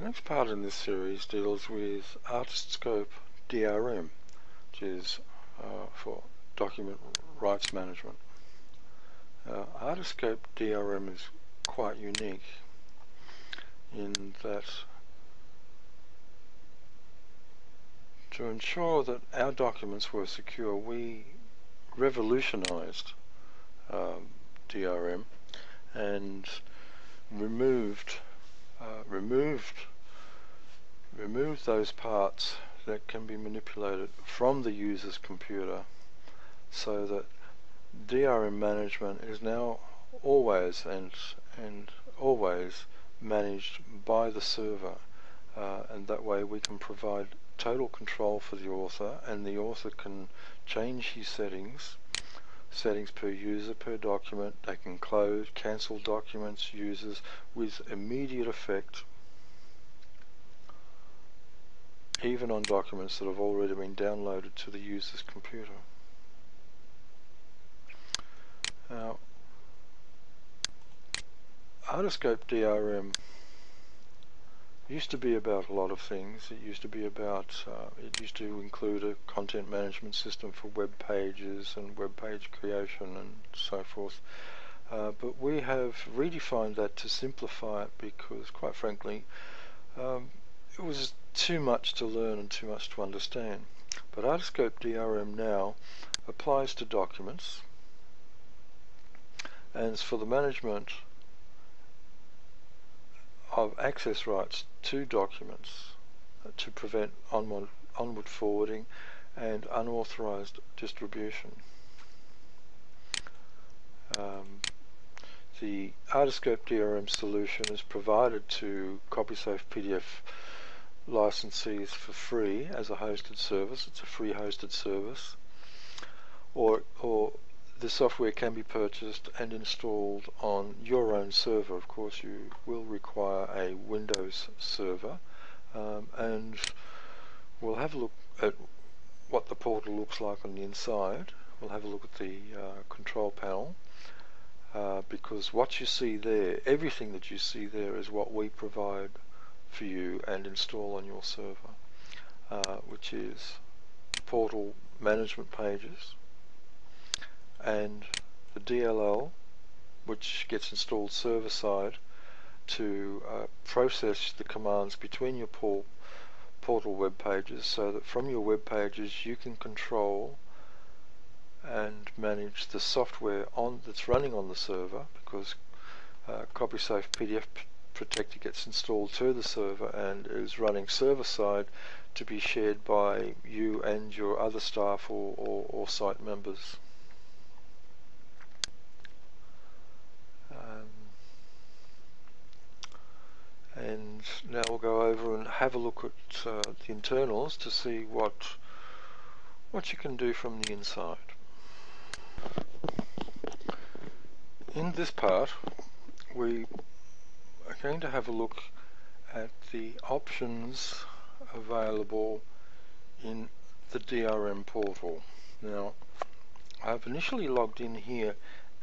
The next part in this series deals with ArtistScope DRM, which is uh, for document rights management. Uh, DRM is quite unique in that to ensure that our documents were secure, we revolutionized um, DRM and removed uh, removed remove those parts that can be manipulated from the user's computer so that DRM management is now always and and always managed by the server uh, and that way we can provide total control for the author and the author can change his settings settings per user per document they can close cancel documents users with immediate effect even on documents that have already been downloaded to the user's computer. Now, ArtistScope DRM used to be about a lot of things. It used to be about, uh, it used to include a content management system for web pages and web page creation and so forth. Uh, but we have redefined that to simplify it because, quite frankly, um, it was too much to learn and too much to understand. But ArtistScope DRM now applies to documents and it's for the management of access rights to documents uh, to prevent onward, onward forwarding and unauthorized distribution. Um, the ArtistScope DRM solution is provided to CopySafe PDF licensees for free as a hosted service. It's a free hosted service. Or, or the software can be purchased and installed on your own server. Of course, you will require a Windows server. Um, and we'll have a look at what the portal looks like on the inside. We'll have a look at the uh, control panel. Uh, because what you see there, everything that you see there is what we provide for you and install on your server, uh, which is portal management pages and the DLL, which gets installed server side to uh, process the commands between your por portal web pages so that from your web pages you can control and manage the software on that's running on the server because uh, CopySafe PDF Protector gets installed to the server and is running server side to be shared by you and your other staff or, or, or site members. Um, and now we'll go over and have a look at uh, the internals to see what what you can do from the inside. In this part we are going to have a look at the options available in the DRM portal. Now, I've initially logged in here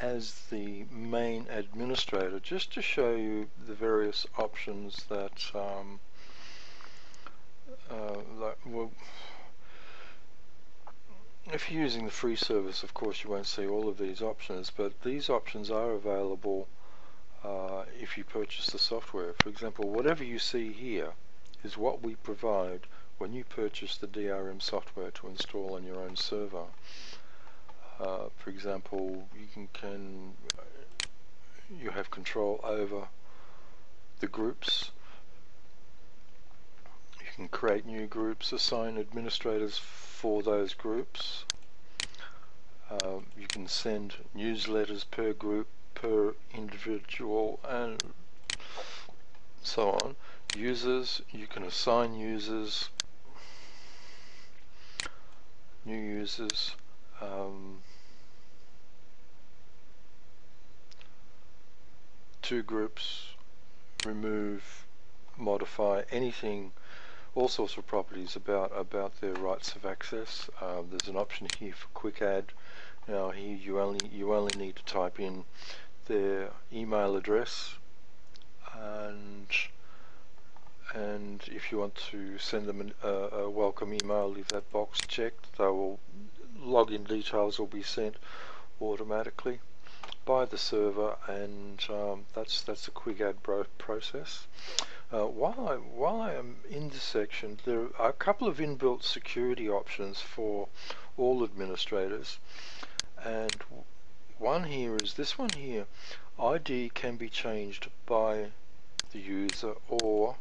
as the main administrator just to show you the various options that um, uh, that will if you're using the free service of course you won't see all of these options but these options are available uh, if you purchase the software. For example, whatever you see here is what we provide when you purchase the DRM software to install on your own server. Uh, for example, you can, can you have control over the groups. Can create new groups, assign administrators for those groups. Uh, you can send newsletters per group per individual and so on. Users, you can assign users, new users, um, two groups, remove, modify, anything, all sorts of properties about about their rights of access. Uh, there's an option here for quick add. Now here you only you only need to type in their email address and and if you want to send them an, uh, a welcome email, leave that box checked. They will login details will be sent automatically by the server, and um, that's that's a quick add process. Uh, while I while I am in this section, there are a couple of inbuilt security options for all administrators, and one here is this one here. ID can be changed by the user or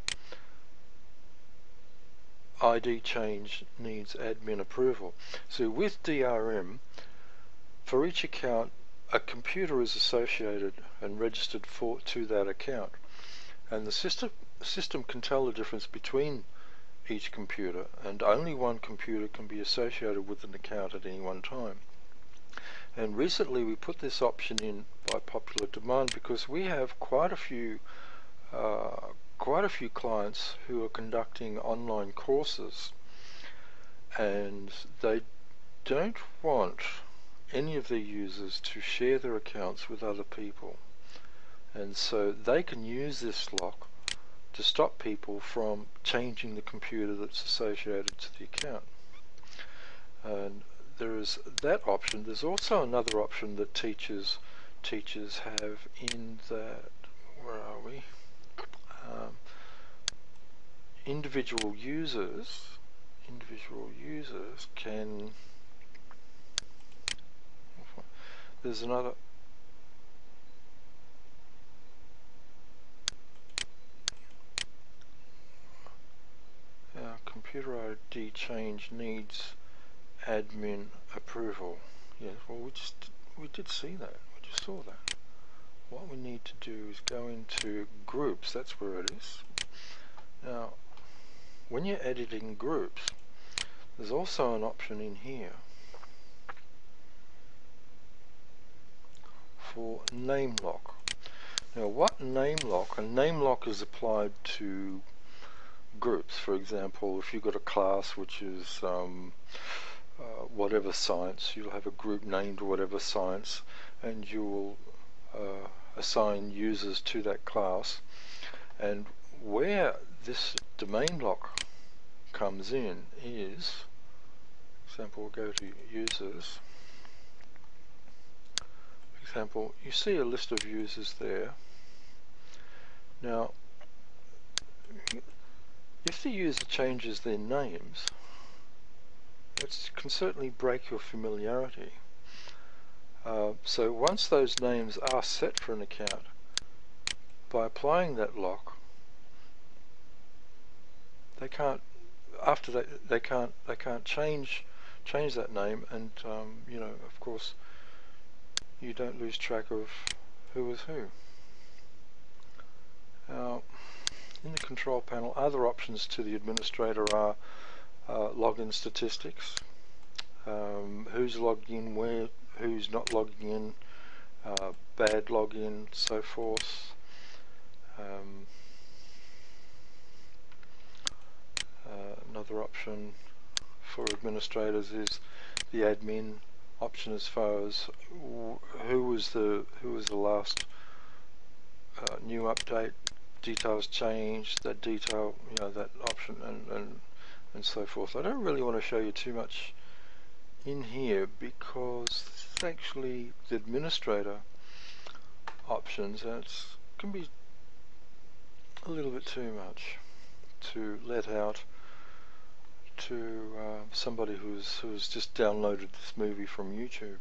ID change needs admin approval. So with DRM, for each account, a computer is associated and registered for to that account. And the system system can tell the difference between each computer and only one computer can be associated with an account at any one time. And recently we put this option in by popular demand because we have quite a few uh, quite a few clients who are conducting online courses and they don't want any of their users to share their accounts with other people and so they can use this lock to stop people from changing the computer that's associated to the account. And there is that option. There's also another option that teachers teachers have in that where are we? Um, individual users individual users can there's another our computer ID change needs admin approval yes well we just we did see that we just saw that what we need to do is go into groups, that's where it is. Now, when you're editing groups, there's also an option in here for name lock. Now what name lock, a name lock is applied to groups. For example, if you've got a class which is um, uh, whatever science, you'll have a group named whatever science and you will uh, assign users to that class. And where this domain lock comes in is example go to users. For example you see a list of users there. Now if the user changes their names it can certainly break your familiarity uh, so once those names are set for an account, by applying that lock, they can't after that they can't they can't change change that name and um, you know of course you don't lose track of who is who. Now in the control panel other options to the administrator are uh, login statistics, um, who's logged in where who's not logging in, uh, bad login, so forth. Um, uh, another option for administrators is the admin option as far as who was the who was the last uh, new update details change, that detail you know that option and, and and so forth. I don't really want to show you too much in here because it's actually the administrator options and it can be a little bit too much to let out to uh, somebody who's who's just downloaded this movie from YouTube.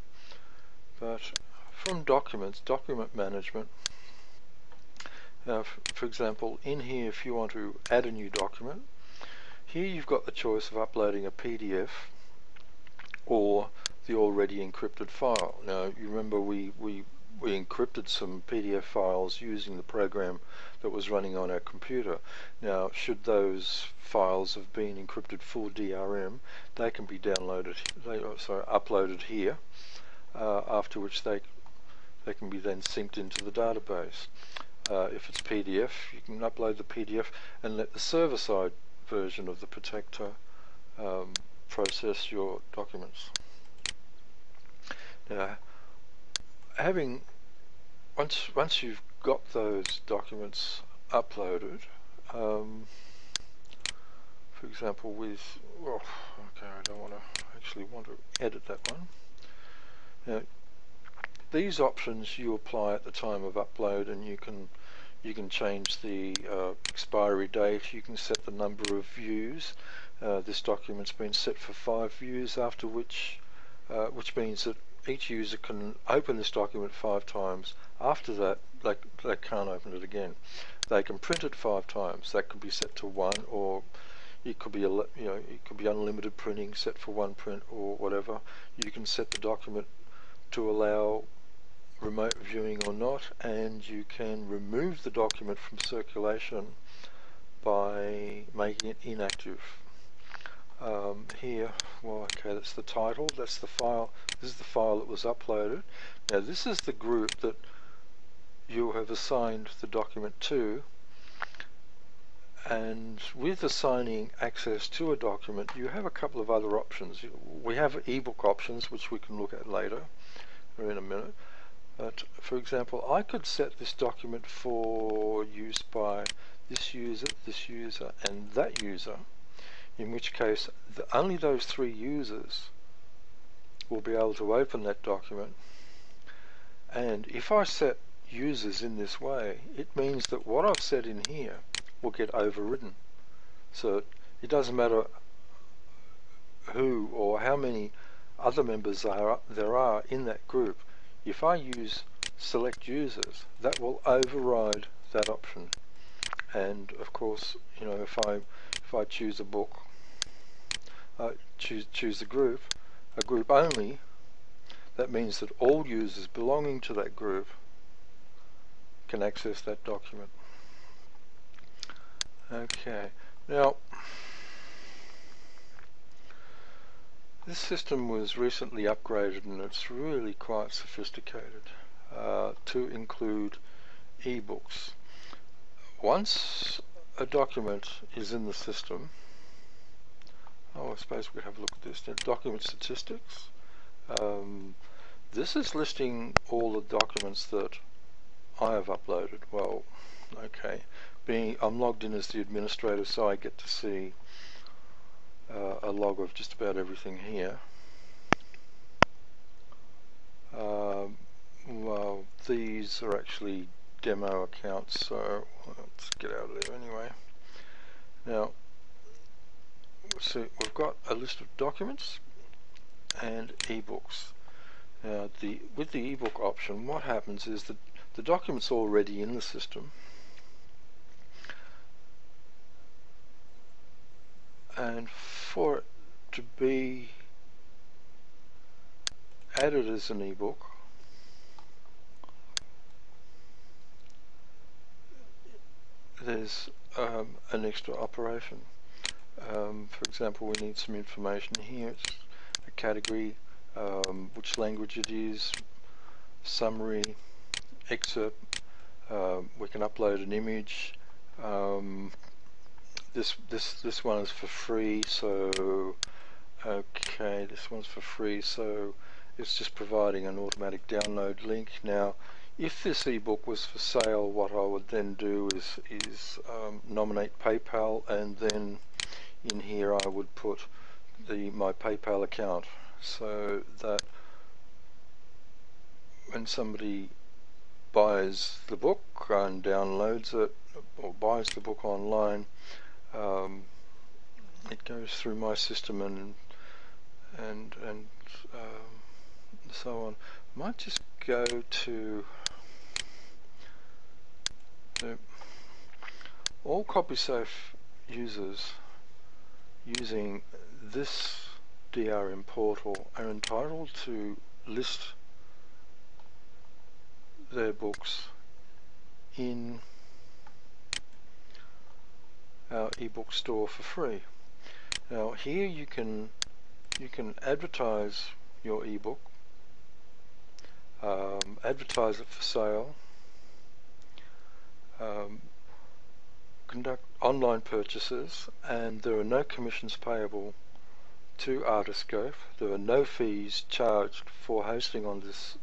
But from documents document management now for example in here if you want to add a new document here you've got the choice of uploading a PDF or the already encrypted file. Now you remember we, we, we encrypted some PDF files using the program that was running on our computer. Now should those files have been encrypted for DRM they can be downloaded, they, oh, sorry, uploaded here uh, after which they, they can be then synced into the database. Uh, if it's PDF you can upload the PDF and let the server-side version of the protector um, process your documents. Now, having once once you've got those documents uploaded, um, for example with, oh, okay, I don't want to actually want to edit that one. Now, these options you apply at the time of upload and you can you can change the uh, expiry date, you can set the number of views. Uh, this document's been set for five views after which uh, which means that each user can open this document five times. After that, they, they can't open it again. They can print it five times. That could be set to one, or it could be you know it could be unlimited printing set for one print or whatever. You can set the document to allow remote viewing or not and you can remove the document from circulation by making it inactive. Um, here, well okay that's the title, that's the file, this is the file that was uploaded. Now this is the group that you have assigned the document to and with assigning access to a document you have a couple of other options. We have ebook options which we can look at later or in a minute for example, I could set this document for use by this user, this user, and that user, in which case the, only those three users will be able to open that document. And if I set users in this way, it means that what I've set in here will get overridden. So it doesn't matter who or how many other members are, there are in that group if I use select users, that will override that option. And of course, you know, if I if I choose a book, uh, choose choose a group, a group only, that means that all users belonging to that group can access that document. Okay, now This system was recently upgraded and it's really quite sophisticated uh, to include ebooks. Once a document is in the system, oh I suppose we have a look at this, now, document statistics. Um, this is listing all the documents that I have uploaded. Well, okay, being I'm logged in as the administrator so I get to see uh, a log of just about everything here. Um, well, these are actually demo accounts, so let's get out of there anyway. Now, so we've got a list of documents and ebooks. Now, the with the ebook option, what happens is that the document's already in the system, and for it to be added as an ebook there's um, an extra operation. Um, for example we need some information here. It's a category um, which language it is summary excerpt um, we can upload an image um, this this this one is for free so okay this one's for free so it's just providing an automatic download link. Now if this ebook was for sale what I would then do is is um, nominate PayPal and then in here I would put the my PayPal account so that when somebody buys the book and downloads it or buys the book online um, it goes through my system and and and um, so on. Might just go to the, all CopySafe users using this DRM portal are entitled to list their books in our ebook store for free. Now here you can you can advertise your ebook, um, advertise it for sale, um, conduct online purchases, and there are no commissions payable to ArtistScope. There are no fees charged for hosting on this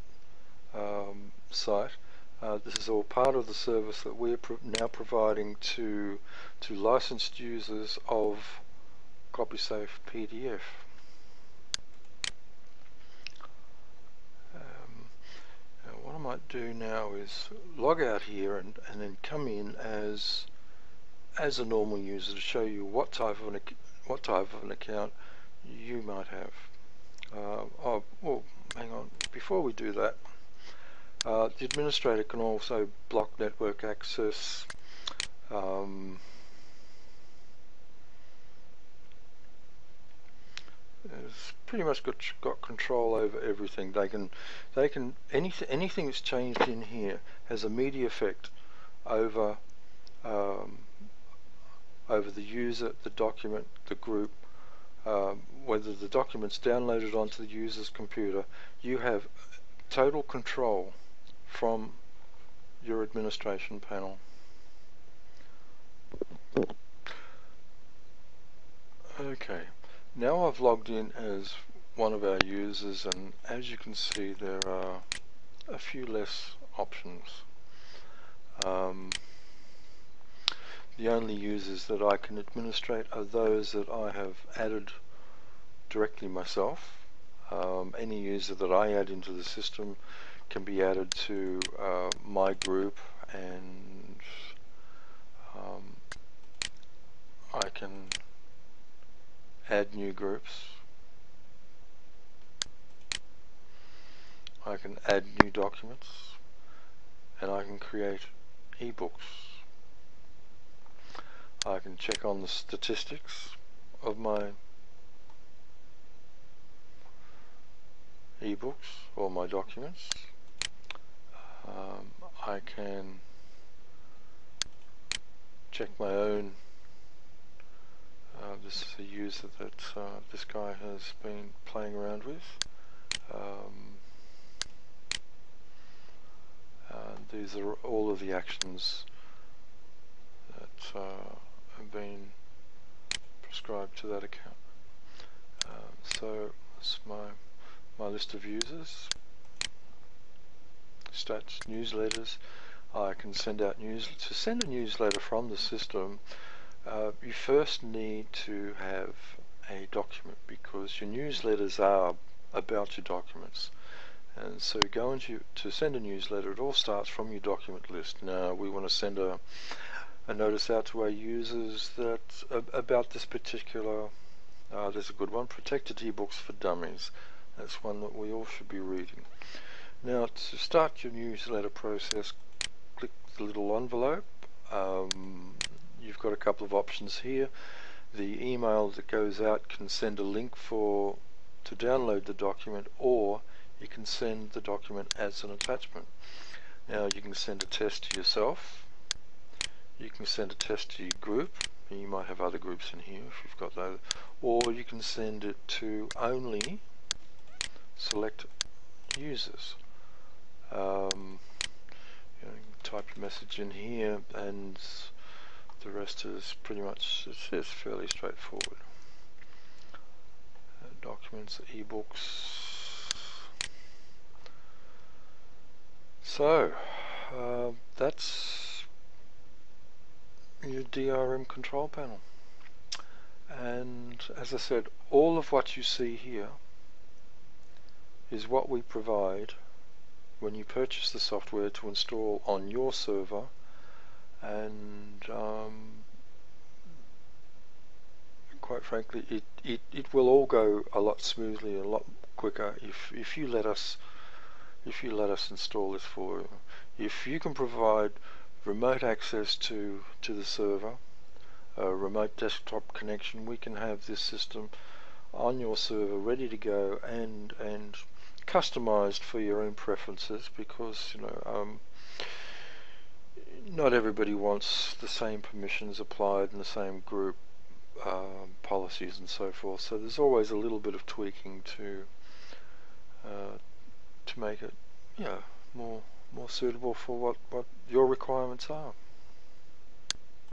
um, site. Uh, this is all part of the service that we're pro now providing to to licensed users of CopySafe PDF. Um, what I might do now is log out here and, and then come in as as a normal user to show you what type of an what type of an account you might have. Uh, oh, well, hang on. Before we do that, uh, the administrator can also block network access. Um, has pretty much got got control over everything. They can they can anything anything that's changed in here has a media effect over um, over the user, the document, the group, um, whether the document's downloaded onto the user's computer, you have total control from your administration panel. Okay, now I've logged in as one of our users and as you can see there are a few less options. Um, the only users that I can administrate are those that I have added directly myself. Um, any user that I add into the system can be added to uh, my group and um, I can add new groups. I can add new documents and I can create ebooks. I can check on the statistics of my ebooks or my documents. Um, I can check my own uh, this is a user that uh, this guy has been playing around with um, these are all of the actions that uh, have been prescribed to that account. Um, so my my list of users, stats, newsletters. I can send out news to send a newsletter from the system. Uh, you first need to have a document because your newsletters are about your documents. And so going to, to send a newsletter, it all starts from your document list. Now we want to send a, a notice out to our users that uh, about this particular, uh, there's a good one, Protected eBooks for Dummies. That's one that we all should be reading. Now to start your newsletter process, click the little envelope. Um, you've got a couple of options here. The email that goes out can send a link for to download the document or you can send the document as an attachment. Now you can send a test to yourself you can send a test to your group you might have other groups in here if you've got those or you can send it to only select users um, you know, type your message in here and the rest is pretty much it's, it's fairly straightforward uh, documents ebooks so uh, that's your DRM control panel. And as I said, all of what you see here is what we provide when you purchase the software to install on your server and um, quite frankly it, it, it will all go a lot smoothly a lot quicker if, if you let us if you let us install this for you. If you can provide remote access to, to the server, a remote desktop connection, we can have this system on your server ready to go and and customized for your own preferences because you know um, not everybody wants the same permissions applied in the same group um, policies and so forth so there's always a little bit of tweaking to uh, to make it yeah more more suitable for what, what your requirements are.